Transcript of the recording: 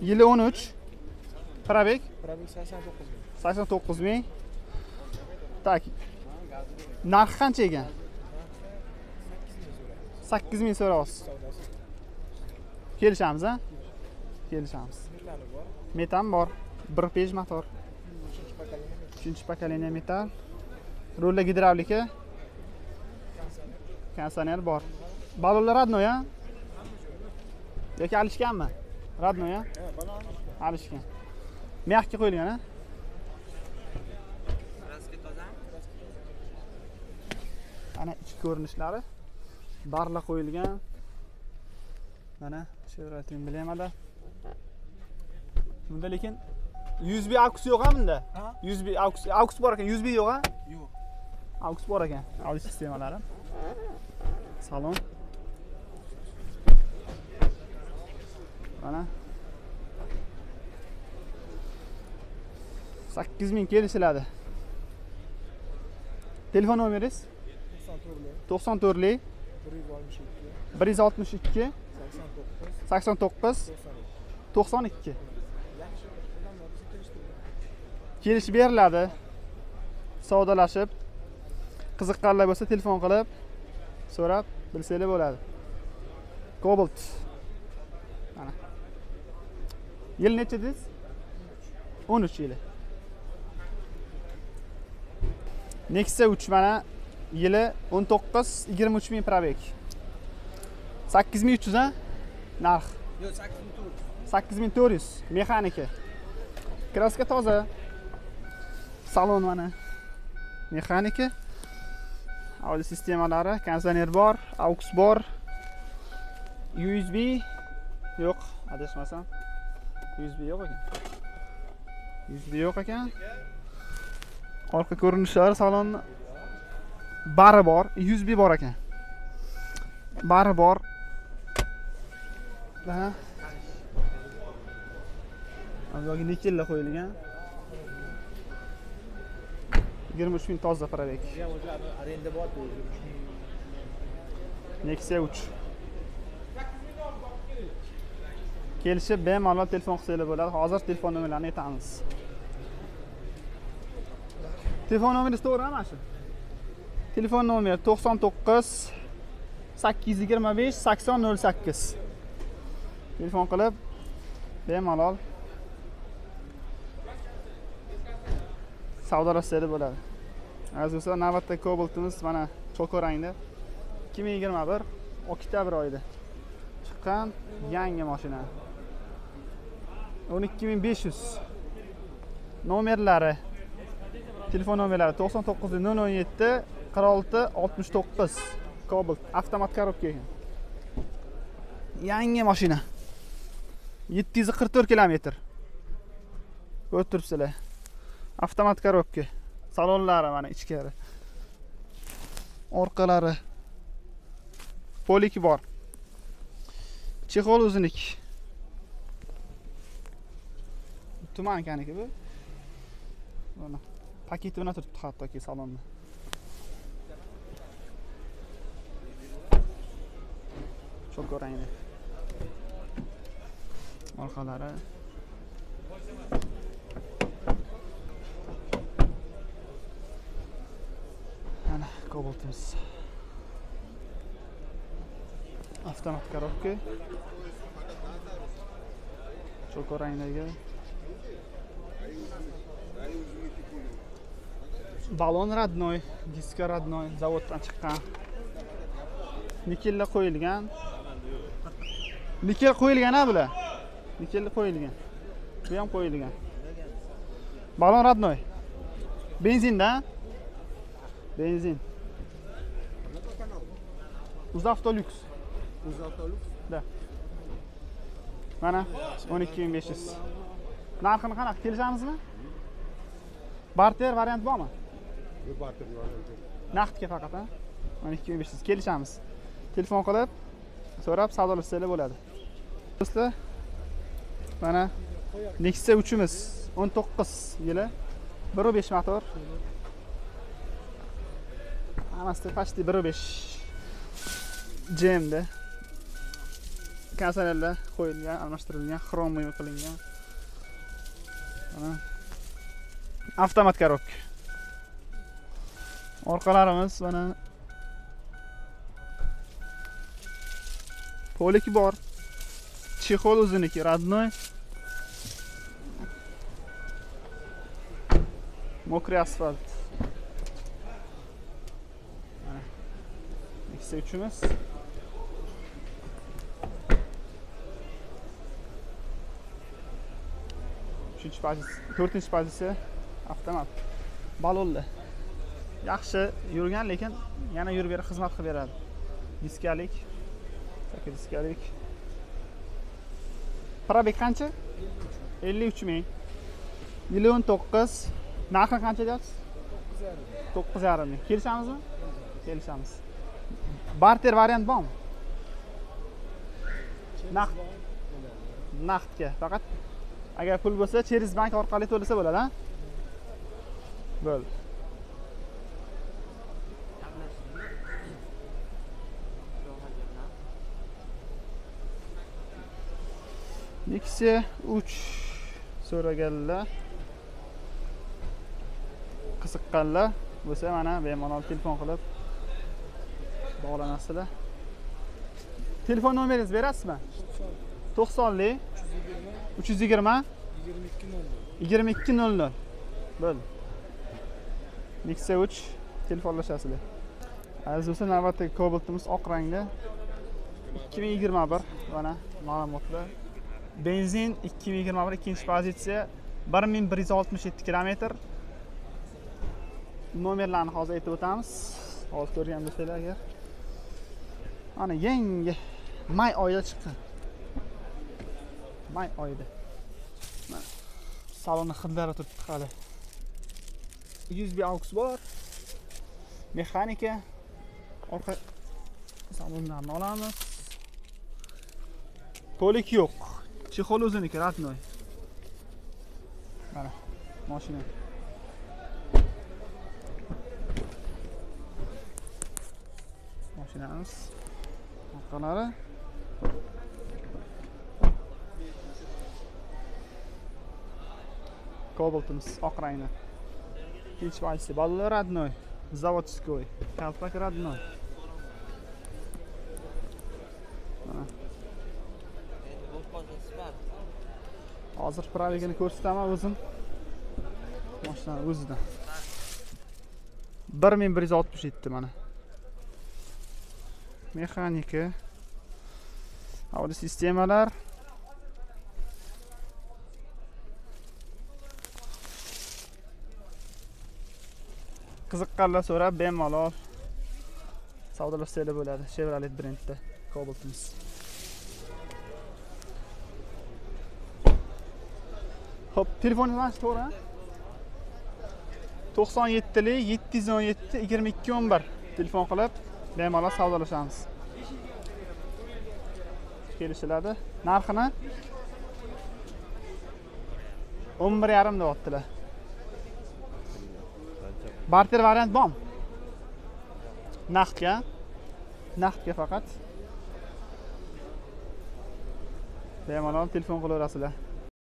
yili o'n uch. Probek Probek 89 ming. sakson to'qqiz ming. Tak. Narxi qancha ekan? Sakkiz ming so'rayapsiz kelishamiz a kelishamiz. Metan bor. Bir pej motor. 3 pokoleniya metal. uchinchi pokoleniya metal. Rullar gidravlika konditsioner bor. Balonlar родной a yoki alishganmi родной balon. alishgan mягкий qo'yilgan a ana ichki ko'rinishlari. Barla qo'yilgan. Mana Chevrolet emblemada bunda lekin 100 b aks yo'q a bunda? Ha? 100 b aks aks bor ekan 100 b yo'q a Yo'q. aks bor ekan audio sistemalari salon mana sakkiz ming kelishiladi telefon nomeringiz 94 to'qson to'rtlik 162 bir yuz oltmish ikki. 89 sakson to'qqiz. 92. Kelish beriladi. Savdolashib qiziqqanlar bo'lsa telefon qilib so'rab bilsanglar bo'ladi. Cobalt. Yil necha dedingiz o'n uch yili. Nexia uch mana yili o'n to'qqiz yigirma uch ming probek sakkiz ming uch yuz a narx. Yo'q, 84. sakkiz ming to'rt yuz. Mexanika kraska toza. Salon mana. Mexanika audio sistemalari. Konditsioner bor aux bor. Usb yo'q adashmasam usb yo'q ekan. Usb yo'q ekan. Orqa ko'rinishlari salonni bari bor usb bor ekan. Bari bor. Mana yoki nikellar qo'yilgan? Yigirma uch ming toza probek nexia uch kelishib bemalol telefon qilsanglar bo'ladi. Hozir telefon nomerlarini aytamiz. Telefon nomeringiz to'g'rimi mana shu? Telefon nomeri to'qson to'qqiz sakkiz yuz yigirma besh sakson nol sakkiz. Telefon qilib bemalol savdolashsanglar bo'ladi. Aziz do'stlar navbatdagi kobaltimiz mana choko rangda. ikki ming yigirma bir oktyabr oyida chiqqan yangi mashina. O'n ikki ming besh yuz. Nomerlari. Telefon nomerlari. to'qson to'qqiz nol o'n yetti qirq olti oltmish to'qqiz. Cobalt avtomat korobka ekan yangi mashina. yetti yuz qirq to'rt kilometr. Ko'rib turibsizlar. Avtomat korobka salonlari mana ichkari. Orqalari. Polik bor chexol o'ziniki tumankaniki bu mana paketi bilan turibdi hattoki salonni cho'ko rangli orqalari mana kobaltimiz avtomat коробка cho'ko rangdagi balon родной diska родной zavoddan chiqqan nikellar qo'yilgan. Nikel qo'yilgan a bular nikel qo'yilgan. Bu ham qo'yilgan. Balon родной. Benzinda benzin UzAvtolux Да. Mana 12500. Narxini qanaqa kelishamizmi? Barter variant bormi? Naqdga faqat, ha? 12500 kelishamiz. Telefon qilib so'rab savdolashsanglar bo'ladi. Do'stlar, mana Nexia 3imiz 19 yili 1.5 motor. Hammasi почти 1.5 GM'da. kasallar qo'yilgan almashtirilgan xromiy qilingan mana avtomat коробка orqalarimiz mana polik bor. Chexol o'ziniki родной mokriy asfalt. Mana, ikkita uchimiz. Uchinchi pozitsiya to'rtinchi pozitsiya avtomat. Balonli yaxshi yurgan lekin yana yurib berib xizmat qilib beradi. Diskalik. Taka diskalik. Probeg qancha? ellik uch ming. Million to'qqiz. Narxi qancha deyapsiz? To'qqiz yarim to'qqiz yarim ming. Kelishamizmi? Kelishamiz. Barter variant bormi? Naqd. naqdga faqat agar pul bo'lsa через bank orqali to'lasa bo'ladi bo'ldi. Nexia uch so'raganlar. Qiziqqanlar bo'lsa mana bemalol telefon qilib bog'lanasizlar telefon nomeringizni berasizmi? To'qsonlik uch yuz yigirma? Uch yuz yigirma yigirma ikki nol nol. Yigirma ikki nol nol bo'ldi nexia uch telefonlashasizlar. Aziz do'stlar navbatdagi kobaltimiz oq rangda. ikki ming yigirma bir mana ma'lumotlar. Benzin ikki ming yigirma bir ikkinchi pozitsiya. bir ming bir yuz oltmish yetti kilometr. Nomerlarni hozir aytib o'tamiz. Hozir ko'rgan bo'lsanglar agar mana yangi may oyida chiqqan may oyida. Mana salonni hidlari turibdi hali. Yuz aux bor. Mexanika. Orqa salonlarni olamiz. To'lik yo'q. Chexol o'ziniki родной mana mashina mashinamiz orqalari. Kobaltimiz oq rangda ikkinchi pozitsiya родной заводской колпак родной hozir probegini ko'rsataman o'zim. Mashinani o'zidan. Bir ming bir yuz oltmish yetti mana. Mexanika audio sistemalar. Qiziqqanlar so'rab bemalol savdolashsanglar bo'ladi. Chevrolet brendda kobaltimiz ho'p telefoningiz mana shu to'qson yettilik yetti yuz o'n yetti yigirma ikki o'n bir. Telefon qilib bemalol savdolashamiz. Kelishiladi. Narxini? o'n bir yarim deyaptilar. Barter variant bormi naqdga. Naqdga faqat. Bemalol telefon qilaverasizlar.